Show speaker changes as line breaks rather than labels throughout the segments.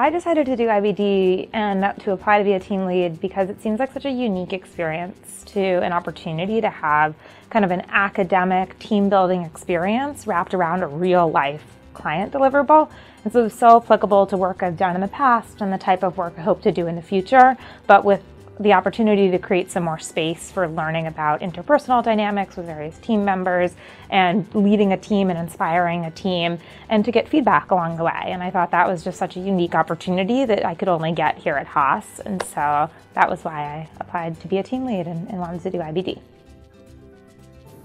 I decided to do IBD and to apply to be a team lead because it seems like such a unique experience to an opportunity to have kind of an academic team building experience wrapped around a real life client deliverable. And so it's so applicable to work I've done in the past and the type of work I hope to do in the future, but with the opportunity to create some more space for learning about interpersonal dynamics with various team members and leading a team and inspiring a team and to get feedback along the way. And I thought that was just such a unique opportunity that I could only get here at Haas. And so that was why I applied to be a team lead and, and wanted to do IBD.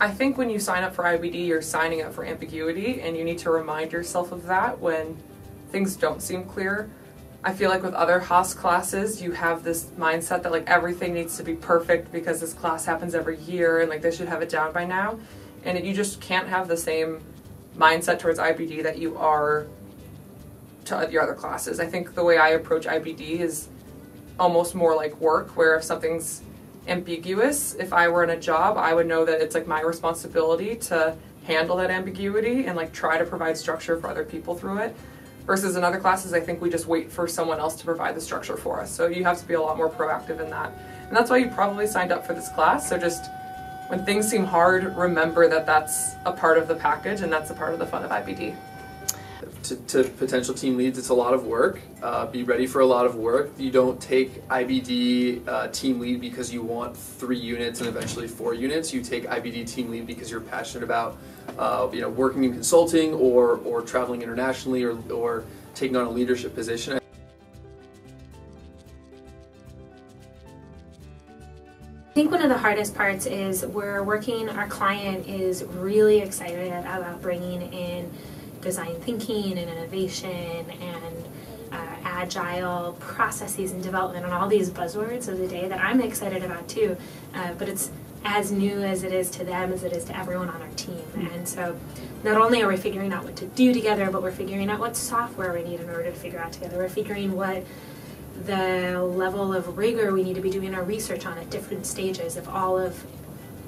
I think when you sign up for IBD, you're signing up for ambiguity, and you need to remind yourself of that when things don't seem clear. I feel like with other Haas classes, you have this mindset that like everything needs to be perfect because this class happens every year and like they should have it down by now. And you just can't have the same mindset towards IBD that you are to your other classes. I think the way I approach IBD is almost more like work, where if something's ambiguous, if I were in a job, I would know that it's like my responsibility to handle that ambiguity and like try to provide structure for other people through it. Versus in other classes, I think we just wait for someone else to provide the structure for us. So you have to be a lot more proactive in that. And that's why you probably signed up for this class. So just when things seem hard, remember that that's a part of the package and that's a part of the fun of IBD.
To, to potential team leads, it's a lot of work. Uh, be ready for a lot of work. You don't take IBD uh, team lead because you want three units and eventually four units. You take IBD team lead because you're passionate about uh, you know, working in consulting or, or traveling internationally or, or taking on a leadership position.
I think one of the hardest parts is we're working, our client is really excited about bringing in design thinking and innovation and uh, agile processes and development and all these buzzwords of the day that I'm excited about too. Uh, but it's as new as it is to them as it is to everyone on our team. And so not only are we figuring out what to do together, but we're figuring out what software we need in order to figure out together. We're figuring what the level of rigor we need to be doing our research on at different stages. of all of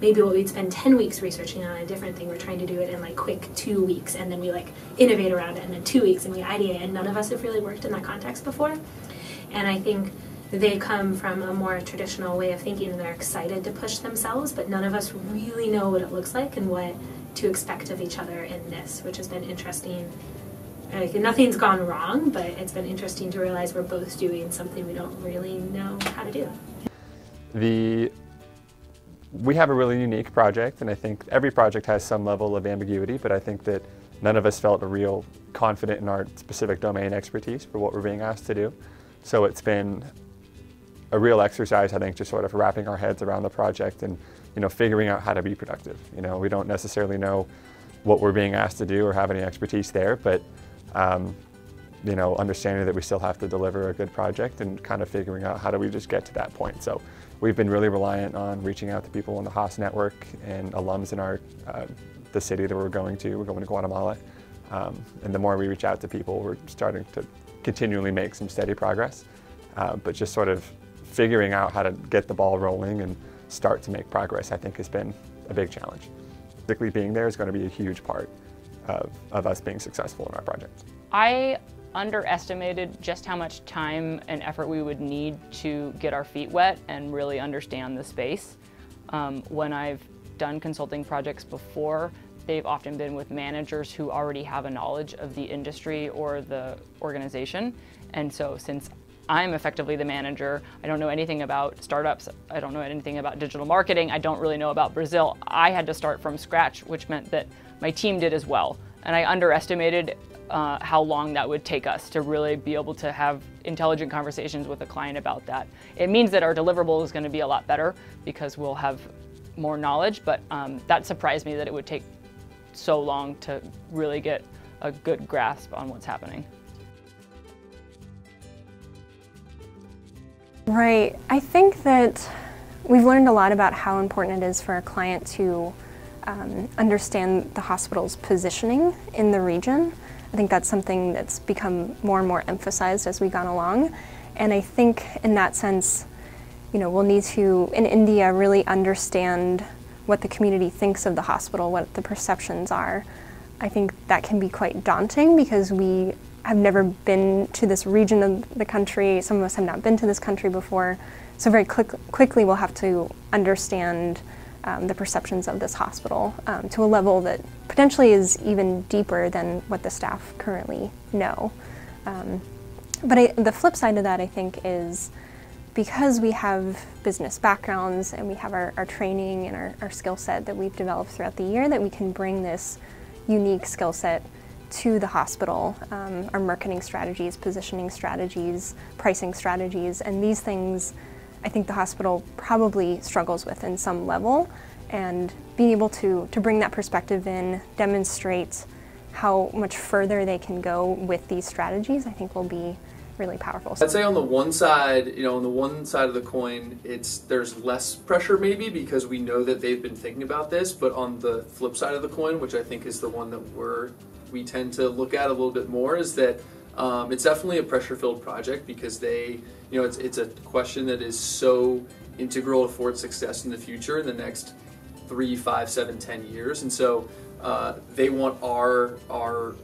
maybe what we'd spend 10 weeks researching on a different thing, we're trying to do it in like quick two weeks and then we like innovate around it and then two weeks and we ideate and none of us have really worked in that context before. And I think they come from a more traditional way of thinking and they're excited to push themselves, but none of us really know what it looks like and what to expect of each other in this, which has been interesting. Like, nothing's gone wrong, but it's been interesting to realize we're both doing something we don't really know how to do.
The we have a really unique project, and I think every project has some level of ambiguity, but I think that none of us felt a real confident in our specific domain expertise for what we're being asked to do. So it's been a real exercise, I think, just sort of wrapping our heads around the project and you know figuring out how to be productive. You know, we don't necessarily know what we're being asked to do or have any expertise there, but um, you know, understanding that we still have to deliver a good project and kind of figuring out how do we just get to that point. So we've been really reliant on reaching out to people in the Haas network and alums in our uh, the city that we're going to. We're going to Guatemala. Um, and the more we reach out to people, we're starting to continually make some steady progress. Uh, but just sort of figuring out how to get the ball rolling and start to make progress, I think has been a big challenge. Particularly being there is going to be a huge part of, of us being successful in our project.
I underestimated just how much time and effort we would need to get our feet wet and really understand the space. Um, when I've done consulting projects before, they've often been with managers who already have a knowledge of the industry or the organization. And so since I'm effectively the manager. I don't know anything about startups. I don't know anything about digital marketing. I don't really know about Brazil. I had to start from scratch, which meant that my team did as well. And I underestimated uh, how long that would take us to really be able to have intelligent conversations with a client about that. It means that our deliverable is going to be a lot better because we'll have more knowledge, but um, that surprised me that it would take so long to really get a good grasp on what's happening.
Right. I think that we've learned a lot about how important it is for a client to um, understand the hospital's positioning in the region. I think that's something that's become more and more emphasized as we've gone along. And I think in that sense, you know, we'll need to, in India, really understand what the community thinks of the hospital, what the perceptions are. I think that can be quite daunting because we have never been to this region of the country. Some of us have not been to this country before. So very quick, quickly we'll have to understand um, the perceptions of this hospital um, to a level that potentially is even deeper than what the staff currently know. Um, but I, the flip side of that, I think, is because we have business backgrounds and we have our, our training and our, our skill set that we've developed throughout the year, that we can bring this unique skill set to the hospital, um, our marketing strategies, positioning strategies, pricing strategies, and these things I think the hospital probably struggles with in some level. And being able to, to bring that perspective in, demonstrate how much further they can go with these strategies, I think will be really powerful.
I'd say on the one side, you know, on the one side of the coin, it's there's less pressure maybe because we know that they've been thinking about this. But on the flip side of the coin, which I think is the one that we're we tend to look at a little bit more, is that um, it's definitely a pressure-filled project because they, you know, it's it's a question that is so integral to Ford's success in the future in the next three, five, seven, ten years, and so uh, they want our our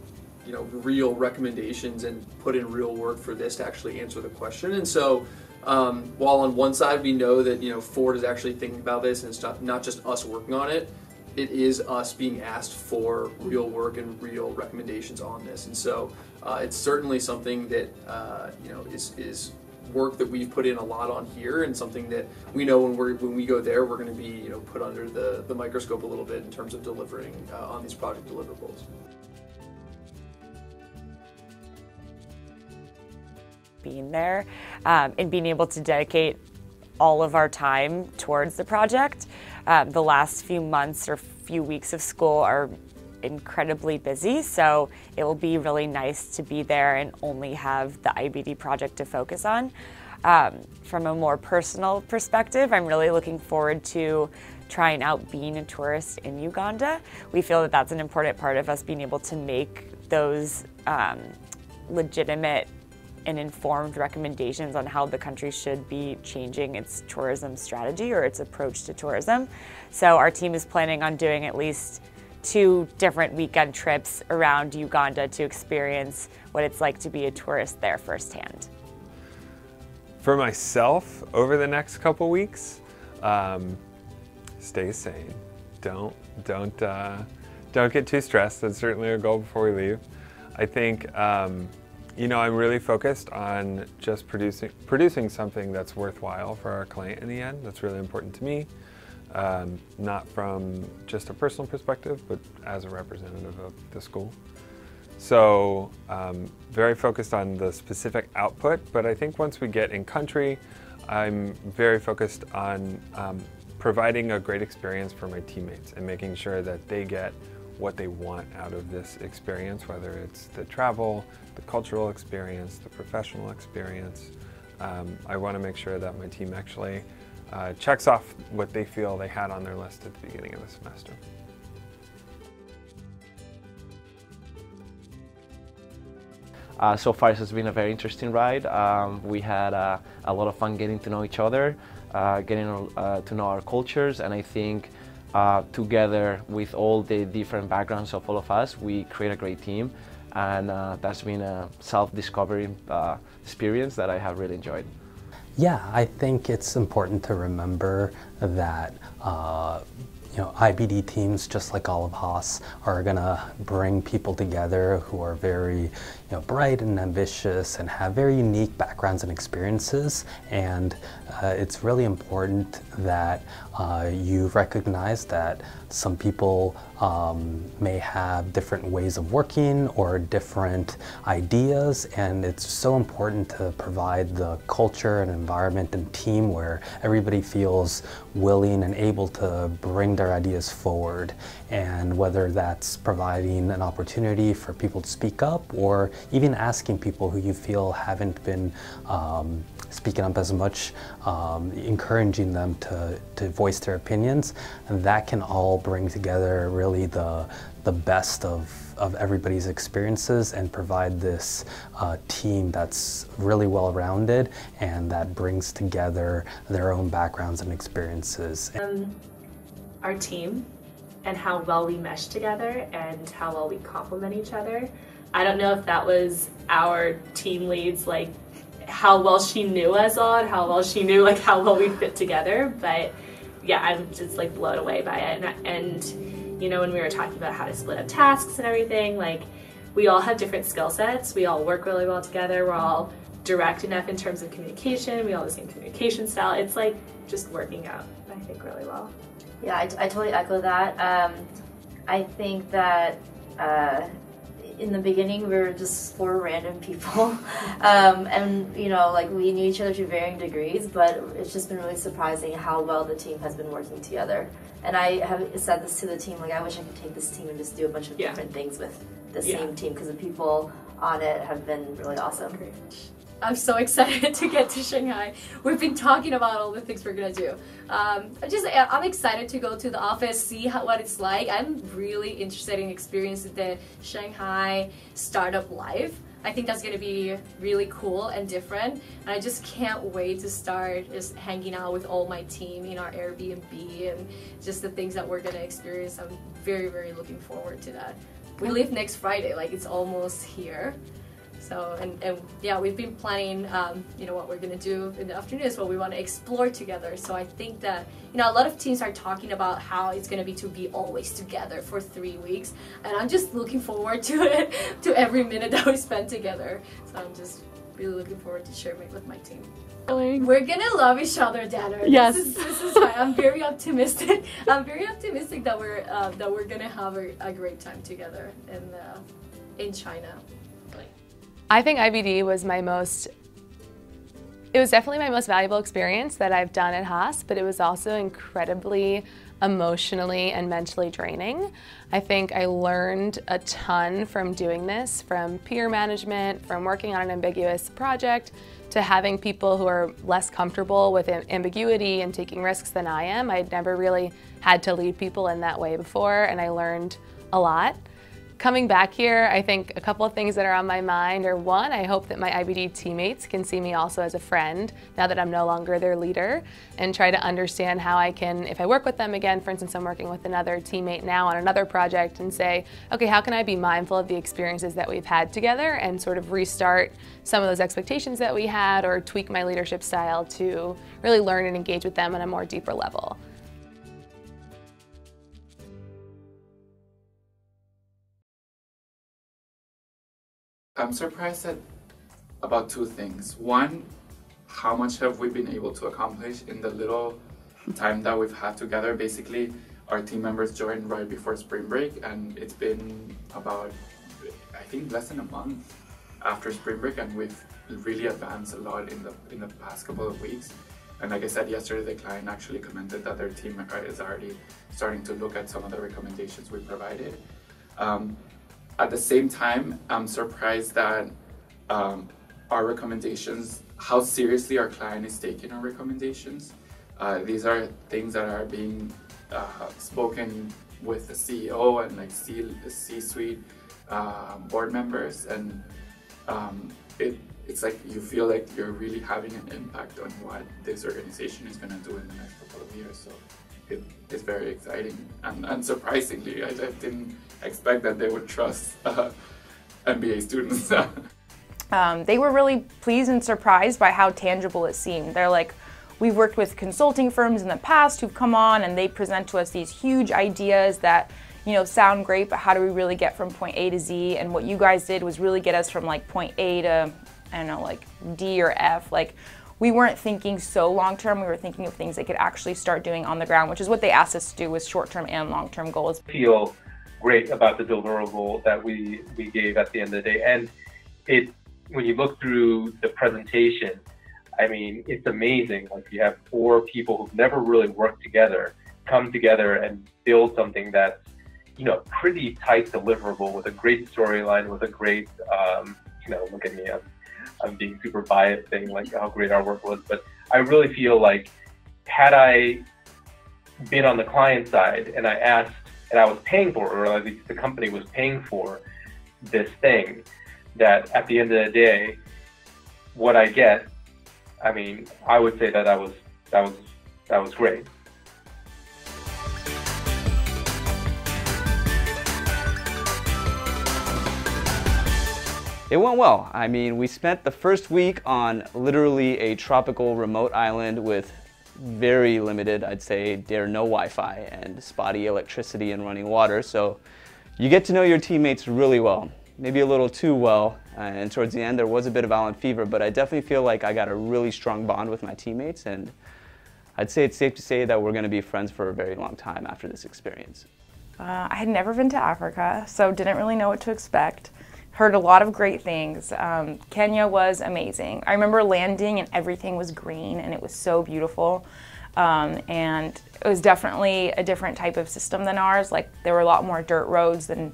you know real recommendations and put in real work for this to actually answer the question. And so, um, while on one side we know that you know Ford is actually thinking about this and it's not not just us working on it, it is us being asked for real work and real recommendations on this. And so, uh, it's certainly something that uh, you know is is work that we've put in a lot on here and something that we know when we when we go there we're going to be you know put under the the microscope a little bit in terms of delivering uh, on these project deliverables.
being there um, and being able to dedicate all of our time towards the project. Um, the last few months or few weeks of school are incredibly busy, so it will be really nice to be there and only have the IBD project to focus on. Um, from a more personal perspective, I'm really looking forward to trying out being a tourist in Uganda. We feel that that's an important part of us being able to make those um, legitimate and informed recommendations on how the country should be changing its tourism strategy or its approach to tourism. So our team is planning on doing at least two different weekend trips around Uganda to experience what it's like to be a tourist there firsthand.
For myself, over the next couple weeks, um, stay sane. Don't don't uh, don't get too stressed. That's certainly a goal before we leave. I think um, you know, I'm really focused on just producing producing something that's worthwhile for our client in the end. That's really important to me, um, not from just a personal perspective, but as a representative of the school. So, um, very focused on the specific output, but I think once we get in country, I'm very focused on um, providing a great experience for my teammates and making sure that they get what they want out of this experience, whether it's the travel, the cultural experience, the professional experience. Um, I want to make sure that my team actually uh, checks off what they feel they had on their list at the beginning of the semester.
Uh, so far, it has been a very interesting ride. Um, we had uh, a lot of fun getting to know each other, uh, getting uh, to know our cultures, and I think uh, together with all the different backgrounds of all of us, we create a great team. And uh, that's been a self-discovery experience that I have really enjoyed.
Yeah, I think it's important to remember that uh, you know, IBD teams, just like all of Haas, are gonna bring people together who are very, you know, bright and ambitious and have very unique backgrounds and experiences. And uh, it's really important that uh, you recognize that some people um, may have different ways of working or different ideas, and it's so important to provide the culture and environment and team where everybody feels willing and able to bring their ideas forward. And whether that's providing an opportunity for people to speak up or even asking people who you feel haven't been um, speaking up as much, um, encouraging them to, to voice their opinions, and that can all bring together really the, the best of, of everybody's experiences and provide this uh, team that's really well rounded and that brings together their own backgrounds and experiences.
Um, our team and how well we mesh together and how well we complement each other I don't know if that was our team leads like how well she knew us all and how well she knew like how well we fit together. But yeah, I'm just like blown away by it. And, and you know, when we were talking about how to split up tasks and everything, like we all have different skill sets. We all work really well together. We're all direct enough in terms of communication. We all have the same communication style. It's like just working out, I think, really well.
Yeah, I, I totally echo that. Um, I think that uh, in the beginning we were just four random people, um, and you know, like we knew each other to varying degrees, but it's just been really surprising how well the team has been working together. And I have said this to the team, like I wish I could take this team and just do a bunch of yeah. different things with the yeah. same team because the people on it have been really awesome. Great.
I'm so excited to get to Shanghai. We've been talking about all the things we're gonna do. Um, I just I'm excited to go to the office, see how, what it's like. I'm really interested in experiencing the Shanghai startup life. I think that's gonna be really cool and different. And I just can't wait to start just hanging out with all my team in our Airbnb and just the things that we're gonna experience. I'm very, very looking forward to that. We leave next Friday, like it's almost here. So, and, and yeah, we've been planning, um, you know, what we're going to do in the afternoon is what we want to explore together. So I think that, you know, a lot of teams are talking about how it's going to be to be always together for three weeks. And I'm just looking forward to it, to every minute that we spend together. So I'm just really looking forward to sharing it with my team. We're gonna love each other, Danner.
Yes.
This is, this is why I'm very optimistic. I'm very optimistic that we're uh, that we're gonna have a, a, great time together in uh, in China.
I think IBD was my most, it was definitely my most valuable experience that I've done at Haas, but it was also incredibly emotionally and mentally draining. I think I learned a ton from doing this, from peer management, from working on an ambiguous project, to having people who are less comfortable with ambiguity and taking risks than I am. I'd never really had to lead people in that way before, and I learned a lot. Coming back here, I think a couple of things that are on my mind are one, I hope that my IBD teammates can see me also as a friend now that I'm no longer their leader and try to understand how I can, if I work with them again, for instance, I'm working with another teammate now on another project and say, okay, how can I be mindful of the experiences that we've had together and sort of restart some of those expectations that we had or tweak my leadership style to really learn and engage with them on a more deeper level.
I'm surprised at about two things. One, how much have we been able to accomplish in the little time that we've had together. Basically, our team members joined right before spring break, and it's been about, I think, less than a month after spring break, and we've really advanced a lot in the in the past couple of weeks. And like I said yesterday, the client actually commented that their team is already starting to look at some of the recommendations we provided. Um, at the same time, I'm surprised that um, our recommendations, how seriously our client is taking our recommendations. Uh, these are things that are being uh, spoken with the CEO and like C, C-suite uh, board members, and um, it, it's like you feel like you're really having an impact on what this organization is going to do in the next couple of years. So it is very exciting, and, and surprisingly, I, I didn't expect that they would trust uh, MBA students.
um, they were really pleased and surprised by how tangible it seemed. They're like, we've worked with consulting firms in the past who've come on and they present to us these huge ideas that you know sound great, but how do we really get from point A to Z? And what you guys did was really get us from like point A to I don't know, like D or F. Like we weren't thinking so long term. We were thinking of things they could actually start doing on the ground, which is what they asked us to do with short term and long term goals.
Feel great about the deliverable that we, we gave at the end of the day. And it, when you look through the presentation, I mean, it's amazing. Like you have four people who've never really worked together come together and build something that's, you know, pretty tight deliverable with a great storyline, with a great, um, you know, look at me, I'm, I'm being super biased saying like how great our work was, but I really feel like had I been on the client side and I asked and I was paying for, or at least the company was paying for this thing, that at the end of the day, what I get, I mean, I would say that that was that was that was great.
It went well. I mean, we spent the first week on literally a tropical remote island with very limited, I'd say, dare no Wi-Fi and spotty electricity and running water. So you get to know your teammates really well, maybe a little too well. And towards the end, there was a bit of island fever, but I definitely feel like I got a really strong bond with my teammates. And I'd say it's safe to say that we're going to be friends for a very long time after this experience.
Uh, I had never been to Africa, so didn't really know what to expect. Heard a lot of great things. Um, Kenya was amazing. I remember landing and everything was green and it was so beautiful. Um, and it was definitely a different type of system than ours. Like there were a lot more dirt roads than,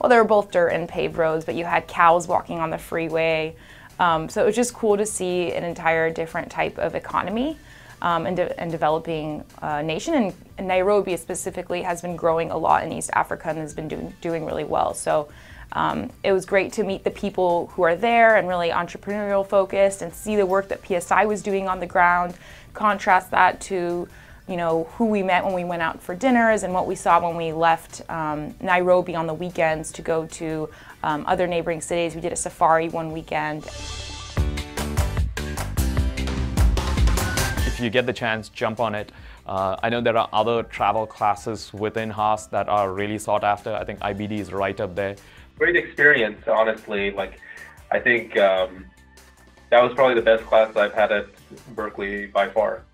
well, they were both dirt and paved roads, but you had cows walking on the freeway. Um, so it was just cool to see an entire different type of economy um, and, de and, developing uh, nation. And, and, Nairobi specifically has been growing a lot in East Africa and has been doing, doing really well. So um, it was great to meet the people who are there and really entrepreneurial focused and see the work that PSI was doing on the ground contrast that to you know who we met when we went out for dinners and what we saw when we left um, Nairobi on the weekends to go to um, other neighboring cities. We did a safari one weekend.
If you get the chance, jump on it. Uh, I know there are other travel classes within Haas that are really sought after. I think IBD is right up there.
Great experience, honestly. Like, I think um, that was probably the best class I've had at Berkeley by far.